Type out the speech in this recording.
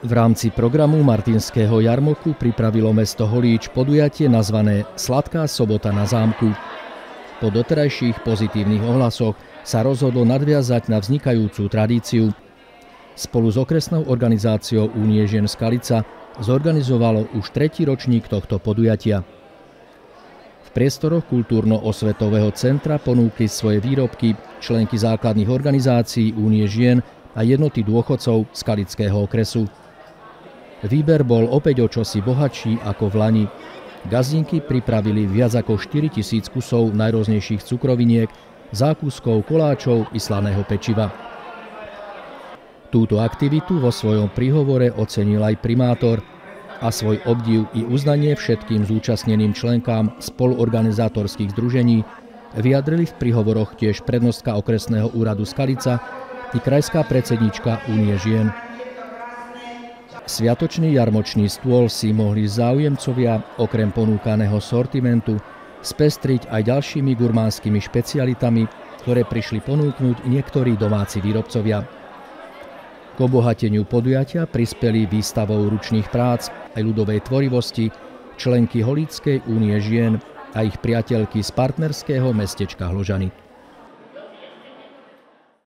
V rámci programu Martinského jarmoku pripravilo mesto Holíč podujatie nazvané Sladká sobota na zámku. Po doterajších pozitívnych ohlasoch sa rozhodlo nadviazať na vznikajúcu tradíciu. Spolu s okresnou organizáciou Únie žien Skalica zorganizovalo už tretí ročník tohto podujatia. V priestoroch kultúrno-osvetového centra ponúkli svoje výrobky členky základných organizácií Únie žien a jednoty dôchodcov Skalického okresu. Výber bol opäť o čosi bohatší ako v Lani. Gazdinky pripravili viac ako 4 tisíc kusov najrôznejších cukroviniek, zákuskov, koláčov i slaného pečiva. Túto aktivitu vo svojom príhovore ocenil aj primátor a svoj obdiv i uznanie všetkým zúčastneným členkám spoluorganizátorských združení vyjadrili v príhovoroch tiež prednostka okresného úradu Skalica i krajská predsednička Únie žien Sviatočný jarmočný stôl si mohli záujemcovia okrem ponúkaného sortimentu spestriť aj ďalšími gurmánskymi špecialitami, ktoré prišli ponúknuť niektorí domáci výrobcovia. K obohateniu podujatia prispeli výstavou ručných prác aj ľudovej tvorivosti členky Holíckej únie žien a ich priateľky z partnerského mestečka Hložany.